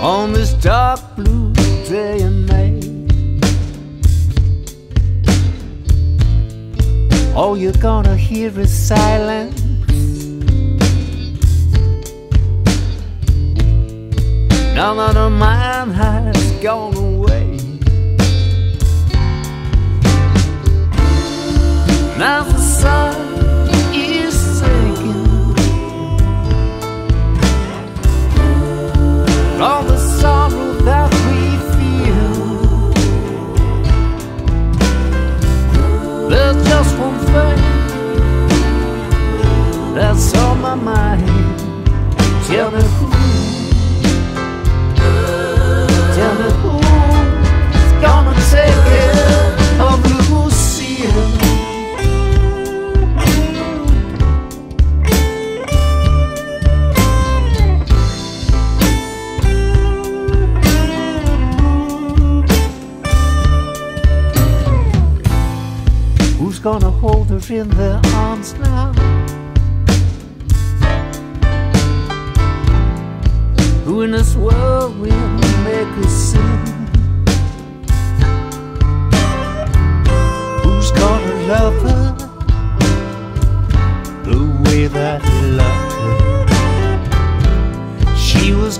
On this dark blue day and night, all you're gonna hear is silence. Now that her mind has gone All the sorrow that we feel. There's just one thing that's on my mind. Tell me who. Gonna hold her in their arms now? Who in this world will make her sing? Who's gonna love her the way that he loved her? She was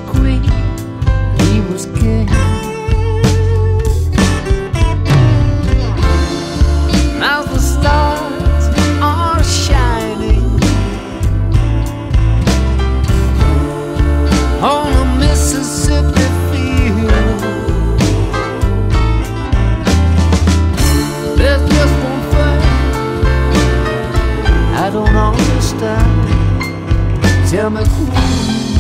Thank you.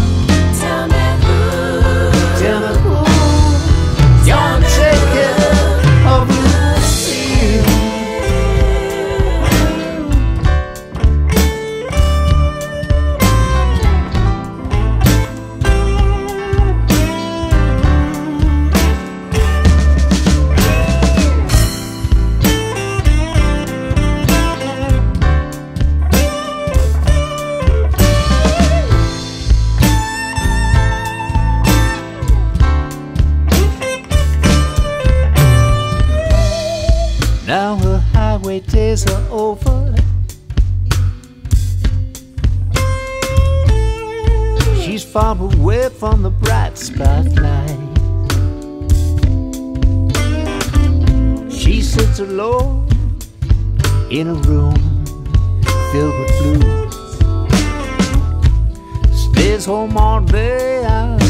Days are over. She's far away from the bright spotlight. She sits alone in a room filled with blues. Stays home all day and